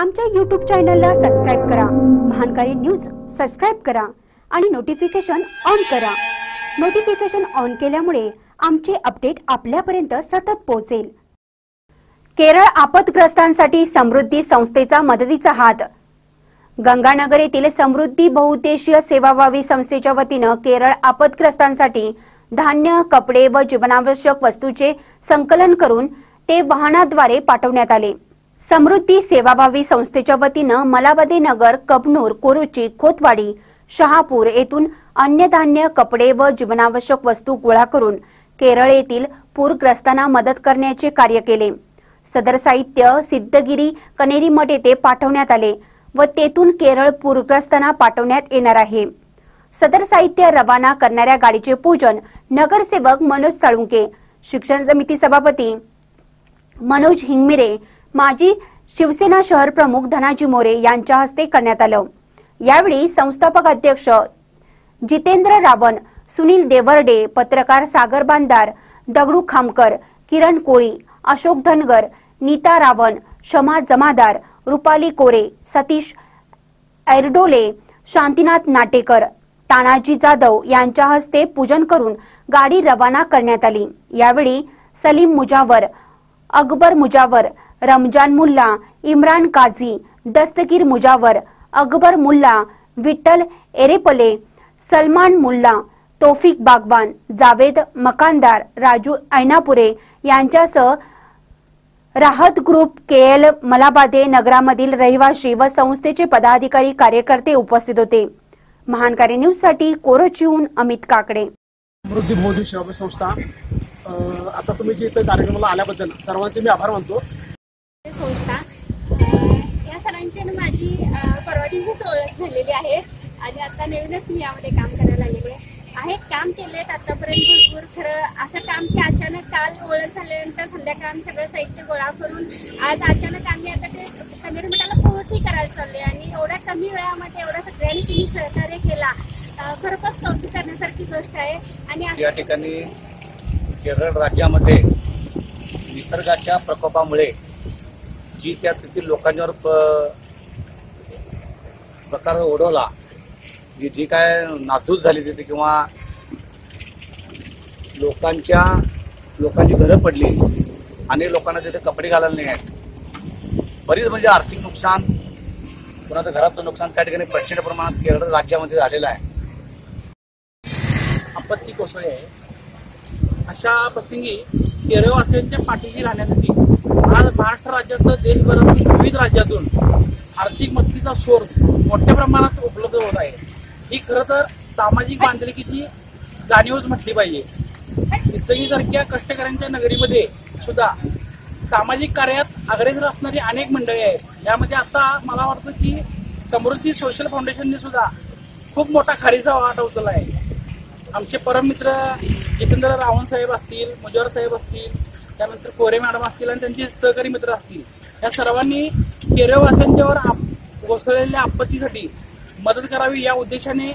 आमच्या यूट्यूब चॅनलला सबस्क्राईब करा. महानकारी न्यूज सबस्क्राईब करा आणि नोटिफिकेशन ऑन करा. नोटिफिकेशन ऑन केल्यामुळे आमचे अपडेट आपल्यापर्यंत सतत पोहोचेल. केरळ आपदग्रस्तांसाठी समृद्धी संस्थेचा मदतीचा हात. गंगानगर येथील समृद्धी बहुउद्देशीय सेवाभावी संस्थेच्या वतीनं केरळ आपदग्रस्तांसाठी धान्य कपडे व जीवनावश्यक वस्तूचे संकलन करून ते वाहनाद्वारे पाठवण्यात आले. समृद्धी सेवाभावी संस्थेच्या वतीनं मलाबदे नगर कबनूर कोरुची खोतवाडी शहापूर येथून अन्नधान्य कपडे व जीवनावश्यक वस्तू गोळा करून केरळ येथील पूरग्रस्तांना मदत करण्याचे कार्य केले. सदर साहित्य सिद्धगिरी कनेरी मठ येथे पाठवण्यात आले व तेथून केरळ पूरग्रस्तांना पाठवण्यात येणार आहे. सदर साहित्य रवाना करणाऱ्या गाडीचे पूजन नगरसेवक मनोज साळुंके शिक्षण समिती सभापती मनोज हिंगमिरे माजी शिवसेना शहर प्रमुख धनाजी मोरे यांच्या हस्ते करण्यात आलं. यावेळी संस्थापक अध्यक्ष जितेंद्र रावण सुनील देवर्डे पत्रकार सागर बांदार दगडू खामकर किरण कोळी अशोक धनगर नीता रावण शमा जमादार रुपाली कोरे सतीश ऐरडोले शांतीनाथ नाटेकर तानाजी जाधव यांच्या हस्ते पूजन करून गाडी रवाना करण्यात आली. यावेळी सलीम मुजावर अकबर मुजावर रमजान मुल्ला इम्रान काझी दस्तगीर मुजावर अकबर मुल्ला विठ्ठल एरेपले सलमान मुल्ला तोफिक बागवान जावेद मकानदार राजू ऐनापुरे यांच्यासह राहत ग्रुप केएल मलाबादे नगरामधील रहिवाशी व संस्थेचे पदाधिकारी कार्यकर्ते उपस्थित होते. महानकारी न्यूजसाठी कोरचीहून अमित काकडे. समृद्धी सेवा संस्था आता तुम्ही जे इथं कार्यक्रमाला आल्याबद्दल सर्वांचे मी आभार मानतो. आणि माझी अं, परवा दिवशीच ओळख झालेली आहे. आणि आता नवीनच मी यामध्ये काम करायला लागलेली आहे. काम काम आहेत आतापर्यंत भरपूर. खरं असं काम की अचानक काल ओळख झाल्यानंतर संध्याकाळ आम्ही सगळं साहित्य गोळा करून आज अचानक आम्ही आता ते कनेरी मठाला पोहोचही करायला चाललोय. आणि एवढ्या कमी वेळामध्ये एवढ्या सगळ्यांनी तुम्ही सहकार्य केला. अं, खरोखरच कौतुक करण्यासारखी गोष्ट आहे. आणि या ठिकाणी केरळ राज्यामध्ये निसर्गाच्या प्रकोपामुळे जी त्या तेथील लोकांच्यावर प- प्रकार ओढवला जी जी काय नासधूस झाली तिथे किंवा लोकांच्या लोकांची घरं पडली अनेक लोकांना तिथे कपडे घालायला नाही आहेत. बरीच म्हणजे आर्थिक नुकसान कुणाचं घराचं नुकसान त्या ठिकाणी प्रचंड प्रमाणात केरळ राज्यामध्ये झालेलं आहे. आपत्ती कोसळली आहे. अशा प्रसंगी केरळवासियांच्या पाठीशी राहण्यासाठी आज महाराष्ट्र राज्यासह देशभरातील विविध राज्यातून आर्थिक मदतीचा सोर्स मोठ्या प्रमाणात उपलब्ध होत आहे. ही खरं तर सामाजिक बांधिलकीची जाणीवच म्हटली पाहिजे. इचगीसारख्या कष्टकऱ्यांच्या नगरीमध्ये सुद्धा सामाजिक कार्यात अग्रेसर असणारी अनेक मंडळी आहेत. यामध्ये आता मला वाटतं की समृद्धी सोशल फाउंडेशनने सुद्धा खूप मोठा खारीचा वाटा उचलला आहे. आमचे परममित्र जितेंद्र रावण साहेब असतील मुजवर साहेब असतील त्यानंतर कोरे मॅडम असतील आणि त्यांचे सहकारी मित्र असतील या सर्वांनी केरळवासियांच्यावर आप- कोसळलेल्या आपत्तीसाठी मदत करावी या उद्देशाने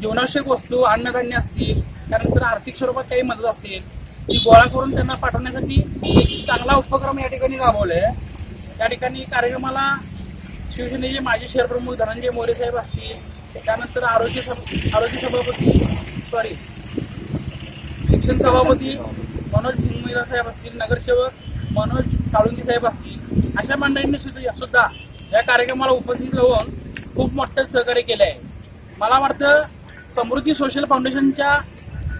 जीवनावश्यक वस्तू अन्नधान्य असतील त्यानंतर आर्थिक स्वरूपात काही मदत असतील ती गोळा करून त्यांना पाठवण्यासाठी एक चांगला उपक्रम या ठिकाणी राबवलाय. त्या ठिकाणी कार्यक्रमाला शिवसेनेचे माजी शहरप्रमुख धनंजय मोरे साहेब असतील त्यानंतर आरोग्य सभ- आरोग्य सभापती सॉरी शिक्षण सभापती मनोज भिंगमिरा साहेब असतील नगरसेवक मनोज साळुंगी साहेब असतील अशा मंडळींनी सुद्धा सुद्धा या कार्यक्रमाला उपस्थित राहून खूप मोठं सहकार्य केलं आहे मला वाटतं समृद्धी सोशल फाउंडेशनच्या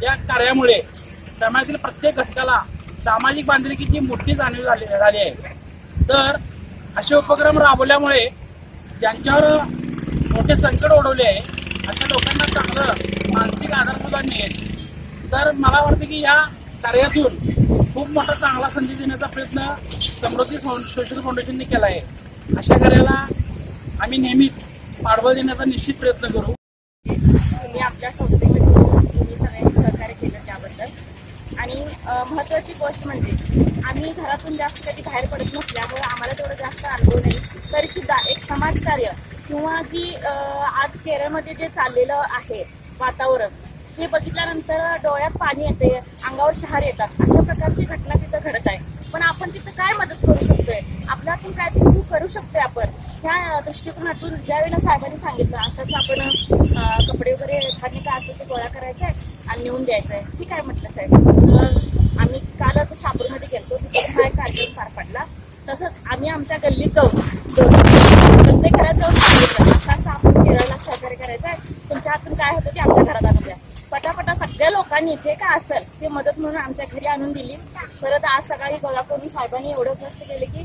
या कार्यामुळे समाजातील प्रत्येक घटकाला सामाजिक बांधिलकीची मोठी जाणीव झाली झाली आहे. तर असे उपक्रम राबवल्यामुळे ज्यांच्यावर मोठे संकट ओढवले आहे अशा लोकांना चांगलं मानसिक आधार सुद्धा मिळेल तर मला वाटतं की या कार्यातून खूप मोठा चांगला संधी देण्याचा प्रयत्न समृद्धी सोशल फाउंडेशनने केला आहे अशा कार्याला आम्ही नेहमीच पाठबळ देण्याचा निश्चित प्रयत्न करू. तुम्ही आपल्या संस्थेमध्ये तुम्ही सगळ्यांनी सहकार्य केलं त्याबद्दल. आणि महत्त्वाची गोष्ट म्हणजे आम्ही घरातून जास्त कधी बाहेर पडत नसल्यामुळे आम्हाला तेवढं जास्त अनुभव नाही. तरी सुद्धा एक समाजकार्य किंवा जी आज केरळमध्ये जे चाललेलं आहे वातावरण हे बघितल्यानंतर डोळ्यात पाणी येते अंगावर शहार येतात. अशा प्रकारची घटना तिथं घडत आहे. पण आपण तिथं काय मदत करू शकतोय? आपल्यातून काय तरी करू शकतोय आपण? ह्या दृष्टिकोनातून ज्या वेळेला साहेबांनी सांगितलं असंच आपण कपडे वगैरे धान्य काय असेल ते गोळा करायचंय आणि नेऊन द्यायचं आहे ठीक आहे म्हटलं साहेब. मग आम्ही कालच शापूरमध्ये गेलो तिथे हा एक कार्यक्रम पार पडला. तसंच आम्ही आमच्या गल्लीत जाऊन प्रत्येक घरात जाऊन सांगितलं असं आपण केरळला सहकार्य करायचं आहे तुमच्या हातून काय होतं ते आमच्या घरात त्या लोकांनी जे काय असेल ते मदत म्हणून आमच्या घरी आणून दिली. परत आज सकाळी गोळा करून साहेबांनी एवढं कष्ट केले की